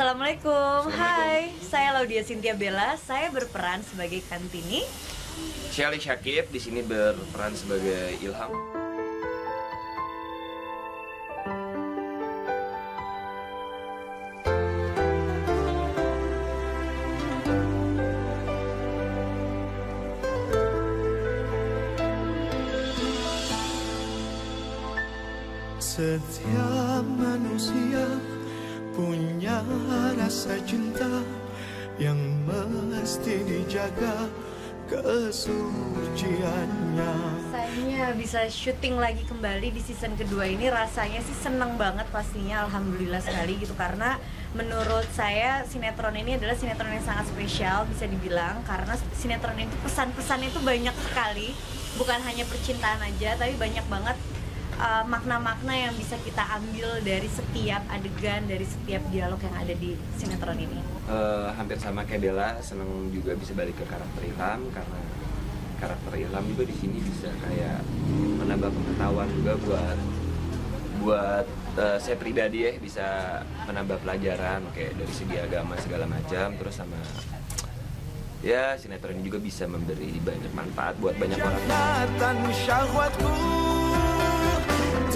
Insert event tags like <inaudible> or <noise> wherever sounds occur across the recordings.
Assalamualaikum. Hai, saya Laudia Cynthia Bella. Saya berperan sebagai Kantini. Shelly Syakib di sini berperan sebagai Ilham. Setiap manusia punya rasa cinta yang mesti dijaga kesuciannya. Sayangnya bisa syuting lagi kembali di season kedua ini rasanya sih seneng banget pastinya alhamdulillah sekali gitu. Karena menurut saya sinetron ini adalah sinetron yang sangat spesial bisa dibilang. Karena sinetron itu pesan-pesannya itu banyak sekali. Bukan hanya percintaan aja tapi banyak banget uh, makna-makna yang bisa kita ambil dari setiap adegan dari setiap dialog yang ada di sinetron ini. Eh, hampir sama kayak Bella, seneng juga bisa balik ke karakter Ilham karena karakter Ilham juga di sini bisa kayak menambah pengetahuan juga buat buat eh, saya pribadi ya bisa menambah pelajaran kayak dari segi agama segala macam terus sama ya sinetron ini juga bisa memberi banyak manfaat buat banyak orang.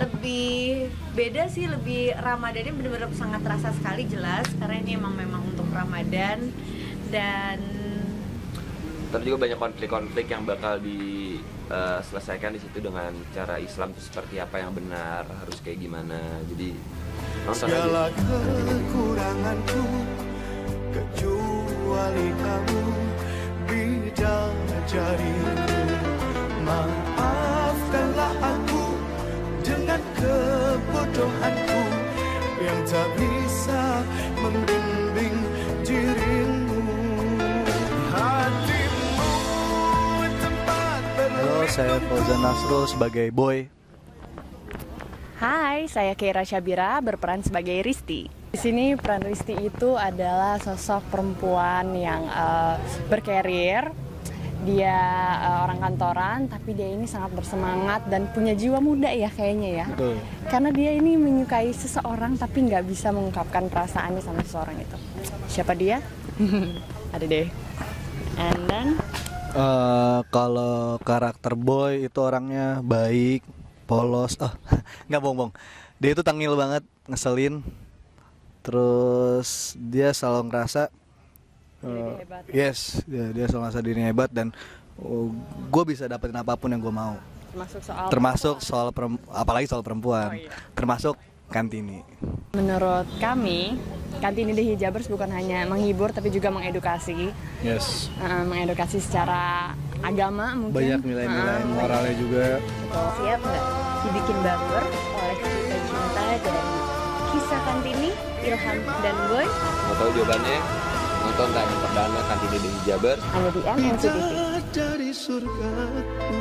Lebih beda sih, lebih Ramadannya benar-benar sangat terasa sekali jelas karena ini emang memang untuk Ramadan dan Terus juga banyak konflik-konflik yang bakal diselesaikan di situ dengan cara Islam itu seperti apa yang benar, harus kayak gimana. Jadi nonton Segala aja. kekuranganku Kecuali kamu Bidadariku Maafkanlah saya Fauzan Nasrul sebagai Boy. Hai, saya Keira Syabira berperan sebagai Risti. Di sini peran Risti itu adalah sosok perempuan yang eh, berkarir. Dia eh, orang kantoran, tapi dia ini sangat bersemangat dan punya jiwa muda ya kayaknya ya. Betul. Karena dia ini menyukai seseorang tapi nggak bisa mengungkapkan perasaannya sama seseorang itu. Siapa dia? <laughs> Ada deh. And then Eh, kalau karakter Boy itu orangnya baik, polos. Oh, <laughs> nggak bohong bohong. Dia itu tangil banget, ngeselin. Terus dia selalu ngerasa hebat. yes, dia, dia selalu ngerasa dirinya hebat dan gue bisa dapetin apa pun yang gue mau. termasuk soal Termasuk soal perem- apalagi soal perempuan. Oh, iya. Termasuk Kantini. Menurut kami, Kantini The Hijabers bukan hanya menghibur tapi juga mengedukasi. Yes. Eh, mengedukasi secara agama mungkin Banyak nilai-nilai Eh, moralnya juga. siap nggak dibikin baper oleh cerita cinta dari kisah Kantini, Ilham dan Boy Mau tahu jawabannya? Nonton tayang perdana Kantini di Jabar hanya di MNC TV. dari surgaku